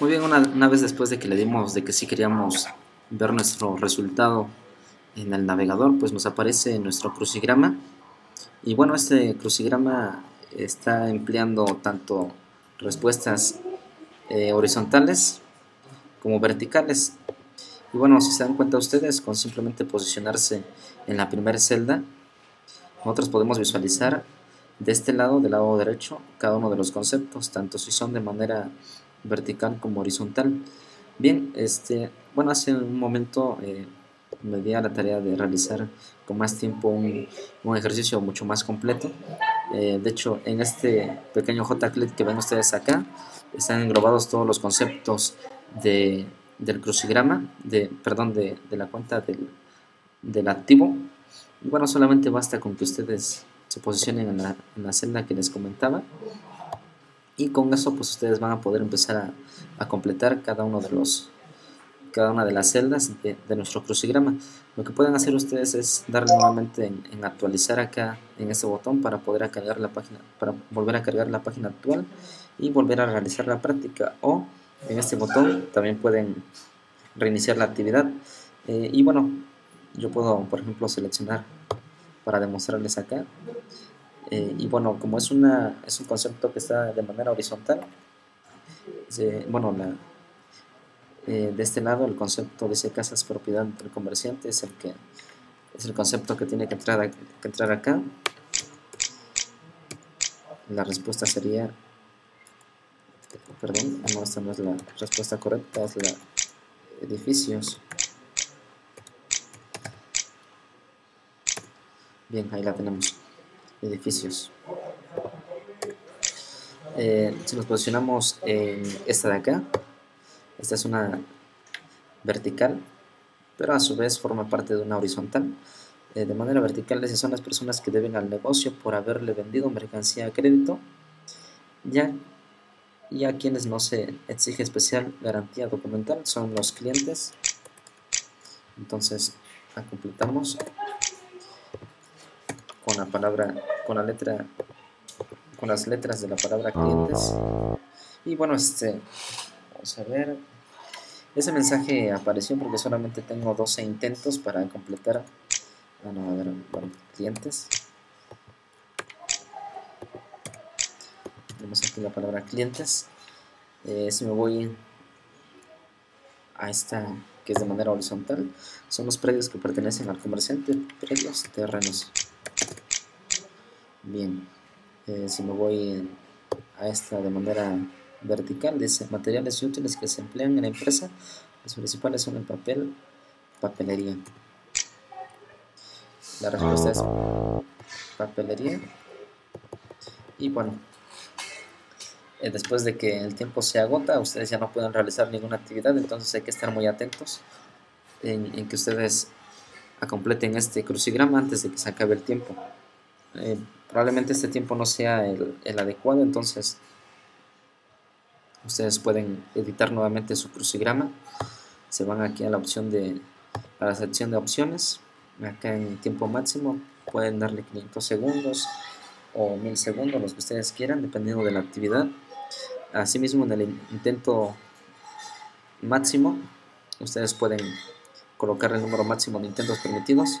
Muy bien, una, una, vez después de que le dimos de que sí queríamos ver nuestro resultado en el navegador, pues nos aparece nuestro crucigrama. Y bueno, este crucigrama está empleando tanto respuestas eh, horizontales como verticales. Y bueno, si se dan cuenta ustedes, con simplemente posicionarse en la primera celda, nosotros podemos visualizar de este lado, del lado derecho, cada uno de los conceptos, tanto si son de manera vertical como horizontal. Bien, este, bueno, hace un momento eh, me di a la tarea de realizar con más tiempo un, ejercicio mucho más completo. Eh, de hecho, en este pequeño JCLID que ven ustedes acá, están englobados todos los conceptos de, del crucigrama, de, perdón, de, de la cuenta del, del activo. Bueno, solamente basta con que ustedes se posicionen en la celda que les comentaba y con eso pues ustedes van a poder empezar a, completar cada uno de los cada una de las celdas de, de, nuestro crucigrama. Lo que pueden hacer ustedes es darle nuevamente en, en, actualizar acá en este botón para poder cargar la página para volver a cargar la página actual y volver a realizar la práctica. O en este botón también pueden reiniciar la actividad. Eh, y bueno yo puedo por ejemplo seleccionar para demostrarles acá eh, y bueno, como es, una, es un concepto que está de manera horizontal, bueno, la, eh, de este lado el concepto dice casa es propiedad del comerciante, es el, que, es el concepto que tiene que entrar, a, que entrar acá. La respuesta sería, perdón, no, esta no es la respuesta correcta, es la edificios. Bien, ahí la tenemos edificios. Eh, si nos posicionamos en esta de acá, esta es una vertical, pero a su vez forma parte de una horizontal. Eh, de manera vertical, esas son las personas que deben al negocio por haberle vendido mercancía a crédito, ya, y a quienes no se exige especial garantía documental son los clientes. Entonces, la completamos con la palabra, con la letra, con las letras de la palabra clientes. Y bueno, este, vamos a ver. Ese mensaje apareció porque solamente tengo 12 intentos para completar. Bueno, a ver, clientes. Tenemos aquí la palabra clientes. Eh, si me voy a esta que es de manera horizontal, son los predios que pertenecen al comerciante, predios terrenos. Bien, eh, si me voy a esta de manera vertical, dice materiales y útiles que se emplean en la empresa, los principales son el papel, papelería. La respuesta es papelería. Y bueno, eh, después de que el tiempo se agota, ustedes ya no pueden realizar ninguna actividad, entonces hay que estar muy atentos en, en que ustedes completen este crucigrama antes de que se acabe el tiempo. Eh, probablemente este tiempo no sea el, el, adecuado, entonces ustedes pueden editar nuevamente su crucigrama. Se van aquí a la opción de a la sección de opciones, acá en tiempo máximo pueden darle 500 segundos o 1000 segundos, los que ustedes quieran, dependiendo de la actividad. Asimismo, en el intento máximo, ustedes pueden colocar el número máximo de intentos permitidos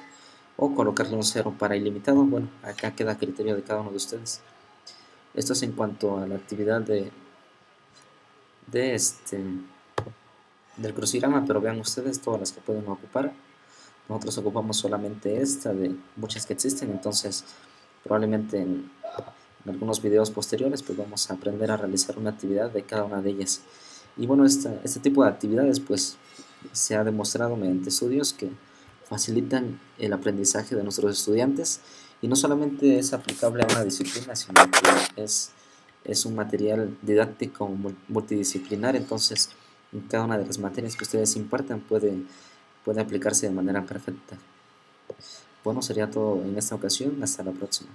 o colocarle un cero para ilimitado. Bueno, acá queda a criterio de cada uno de ustedes. Esto es en cuanto a la actividad de, de este del crucigrama, pero vean ustedes todas las que pueden ocupar. Nosotros ocupamos solamente esta de muchas que existen, entonces probablemente en, en algunos videos posteriores pues vamos a aprender a realizar una actividad de cada una de ellas. Y bueno, esta, este tipo de actividades pues se ha demostrado mediante estudios que facilitan el aprendizaje de nuestros estudiantes y no solamente es aplicable a una disciplina, sino que es, es un material didáctico multidisciplinar, entonces en cada una de las materias que ustedes impartan puede, puede aplicarse de manera perfecta. Bueno, sería todo en esta ocasión, hasta la próxima.